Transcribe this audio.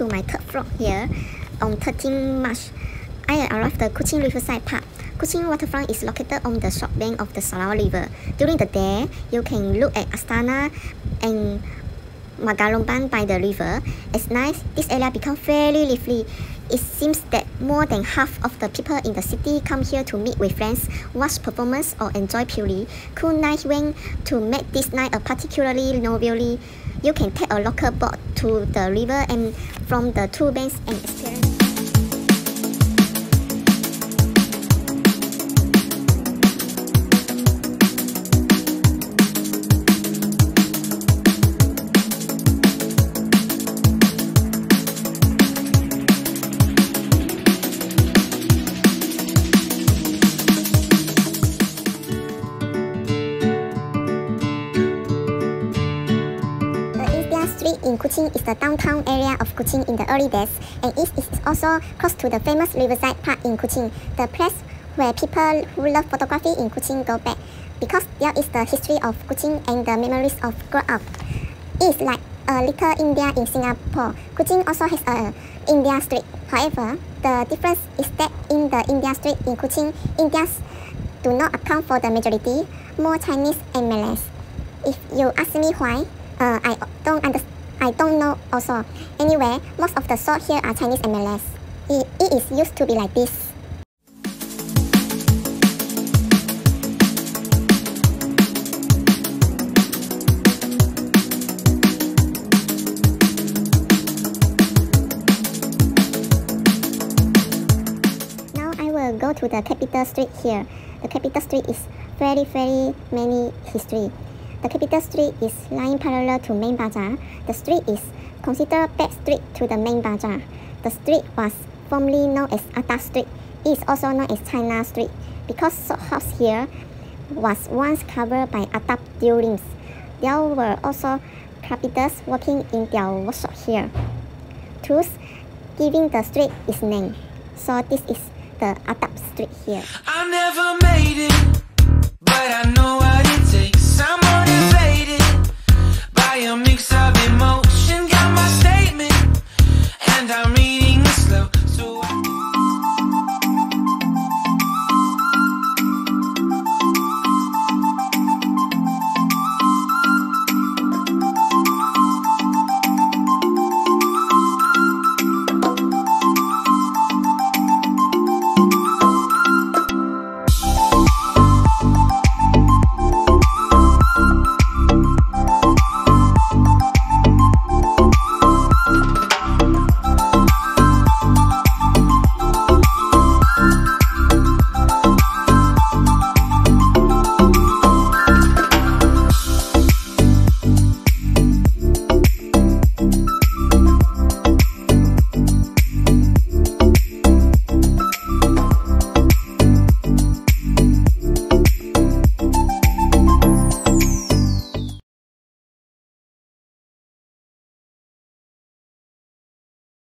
o'clock here on 13 March. I arrived the Kuching Riverside Park. Kuching waterfront is located on the short bank of the Sarawak River. During the day, you can look at Astana and Magalomban by the river. It's night, this area becomes very lively. It seems that more than half of the people in the city come here to meet with friends, watch performance or enjoy purely cool night when to make this night a particularly novelty. You can take a local boat to the river and from the two banks and experience in Kuching is the downtown area of Kuching in the early days, and it is also close to the famous Riverside Park in Kuching, the place where people who love photography in Kuching go back, because there is the history of Kuching and the memories of grow up. It's like a little India in Singapore. Kuching also has a India Street. However, the difference is that in the India Street in Kuching, Indians do not account for the majority, more Chinese and Malays. If you ask me why, uh, I don't understand. I don't know also. Anyway, most of the salt here are Chinese MLS. It, it is used to be like this. Now I will go to the Carpenter Street here. The Carpenter Street is very very many history. The Carpenter Street is lying parallel to main bazaar. The street is considered back street to the main bazaar. The street was formerly known as Attap Street. It is also known as China Street because shop house here was once covered by Attap buildings. There were also carpenters working in their workshop here. Thus, giving the street its name. So this is the Attap Street here. I never made it.